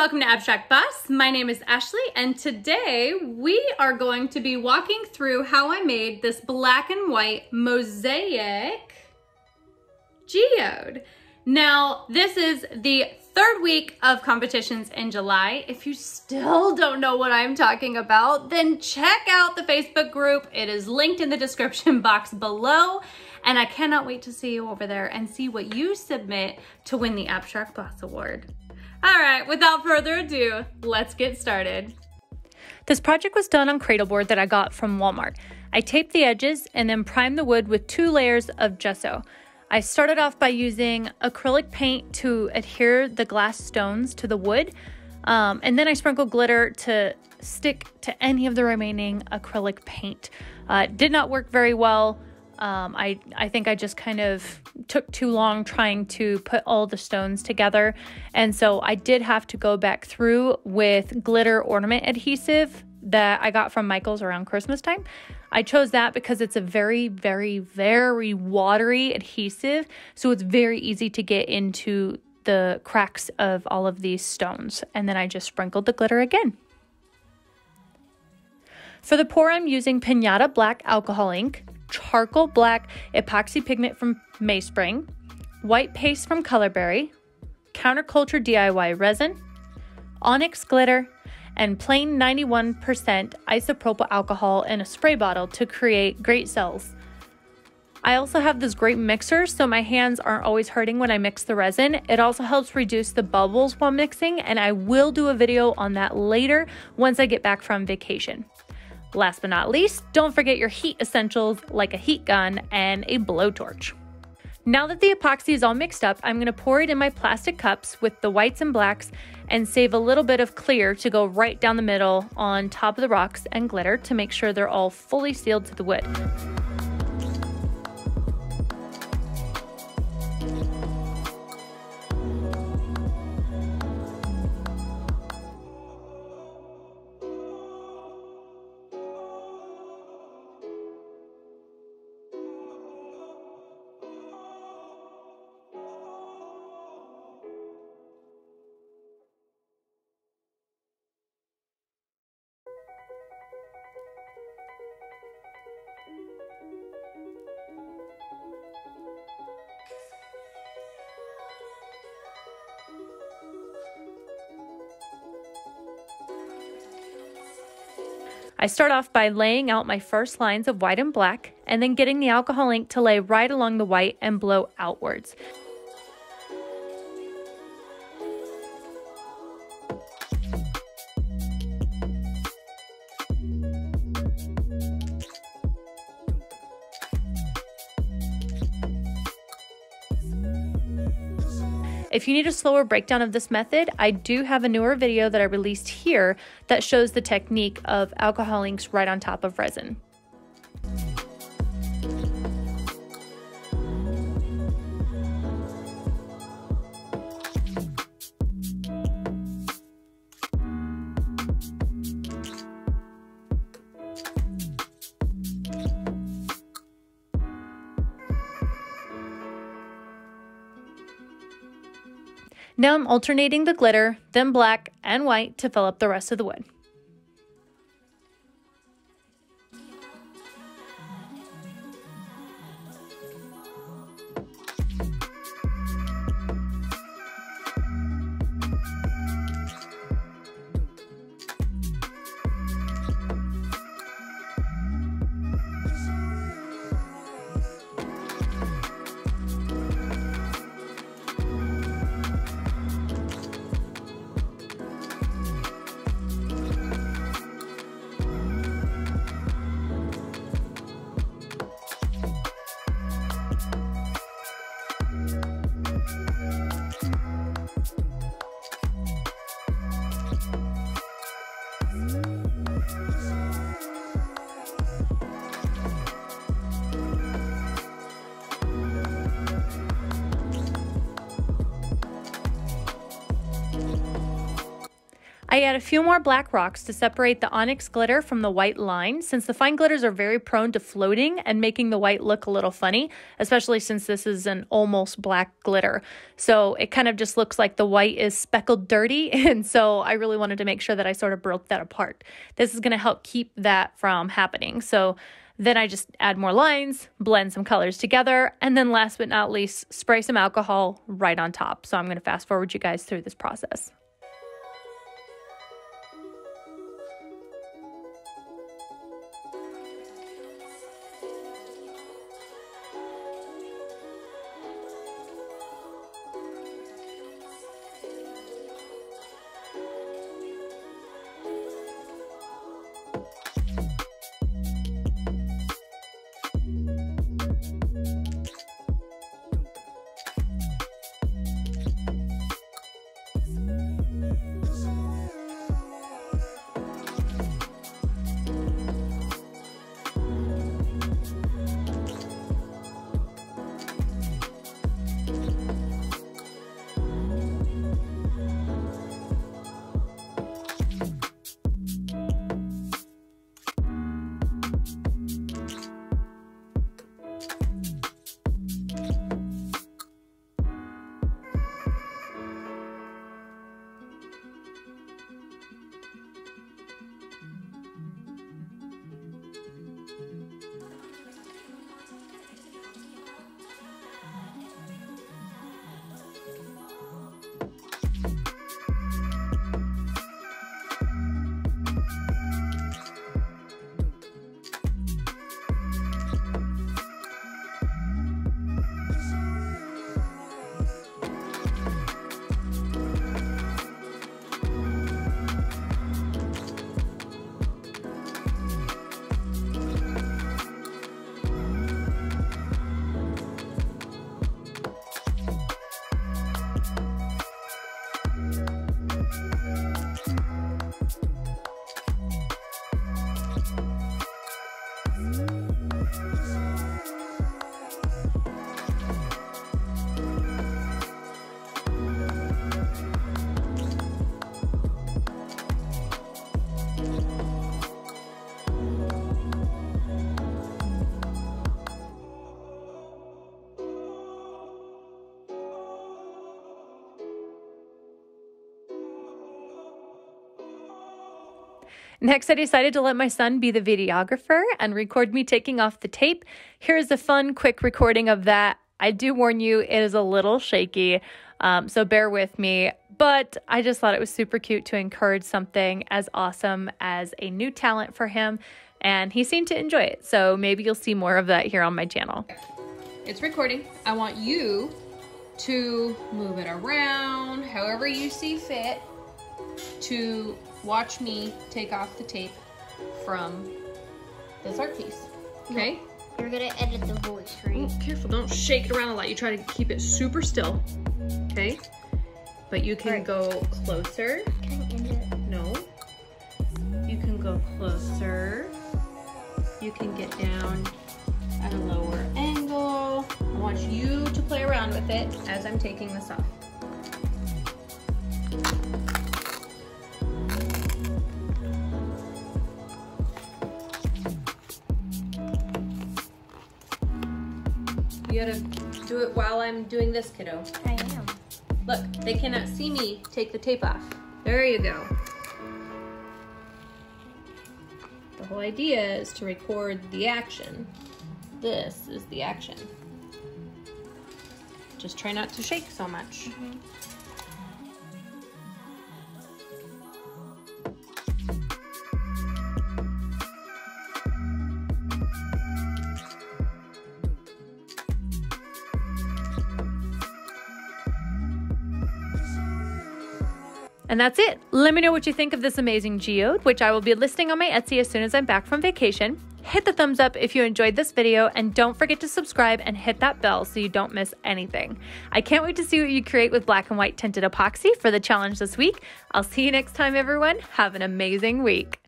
welcome to Abstract Boss. My name is Ashley and today we are going to be walking through how I made this black and white mosaic geode. Now, this is the third week of competitions in July. If you still don't know what I'm talking about, then check out the Facebook group. It is linked in the description box below. And I cannot wait to see you over there and see what you submit to win the Abstract Boss Award. All right, without further ado, let's get started. This project was done on cradleboard that I got from Walmart. I taped the edges and then primed the wood with two layers of gesso. I started off by using acrylic paint to adhere the glass stones to the wood, um, and then I sprinkled glitter to stick to any of the remaining acrylic paint. Uh, did not work very well. Um, I, I think I just kind of took too long trying to put all the stones together. And so I did have to go back through with glitter ornament adhesive that I got from Michael's around Christmas time. I chose that because it's a very, very, very watery adhesive. So it's very easy to get into the cracks of all of these stones. And then I just sprinkled the glitter again. For the pour, I'm using Pinata Black Alcohol Ink charcoal black epoxy pigment from Meyspring, white paste from Colorberry, counterculture DIY resin, onyx glitter, and plain 91% isopropyl alcohol in a spray bottle to create great cells. I also have this great mixer so my hands aren't always hurting when I mix the resin. It also helps reduce the bubbles while mixing and I will do a video on that later once I get back from vacation. Last but not least, don't forget your heat essentials like a heat gun and a blowtorch. Now that the epoxy is all mixed up, I'm going to pour it in my plastic cups with the whites and blacks and save a little bit of clear to go right down the middle on top of the rocks and glitter to make sure they're all fully sealed to the wood. I start off by laying out my first lines of white and black and then getting the alcohol ink to lay right along the white and blow outwards. If you need a slower breakdown of this method, I do have a newer video that I released here that shows the technique of alcohol inks right on top of resin. Now I'm alternating the glitter, then black and white to fill up the rest of the wood. I add a few more black rocks to separate the onyx glitter from the white line since the fine glitters are very prone to floating and making the white look a little funny, especially since this is an almost black glitter. So it kind of just looks like the white is speckled dirty. And so I really wanted to make sure that I sort of broke that apart. This is going to help keep that from happening. So then I just add more lines, blend some colors together, and then last but not least, spray some alcohol right on top. So I'm going to fast forward you guys through this process. Next, I decided to let my son be the videographer and record me taking off the tape. Here's a fun, quick recording of that. I do warn you, it is a little shaky, um, so bear with me. But I just thought it was super cute to encourage something as awesome as a new talent for him, and he seemed to enjoy it. So maybe you'll see more of that here on my channel. It's recording. I want you to move it around however you see fit to watch me take off the tape from this art piece. Okay? You're gonna edit the voice, right? Oh, careful, don't shake it around a lot. You try to keep it super still. Okay? But you can right. go closer. Can I end it? No. You can go closer. You can get down at a lower angle. I want you to play around with it as I'm taking this off. While I'm doing this, kiddo. I am. Look, they cannot see me take the tape off. There you go. The whole idea is to record the action. This is the action. Just try not to shake so much. Mm -hmm. And that's it. Let me know what you think of this amazing geode, which I will be listing on my Etsy as soon as I'm back from vacation. Hit the thumbs up if you enjoyed this video and don't forget to subscribe and hit that bell so you don't miss anything. I can't wait to see what you create with black and white tinted epoxy for the challenge this week. I'll see you next time everyone. Have an amazing week.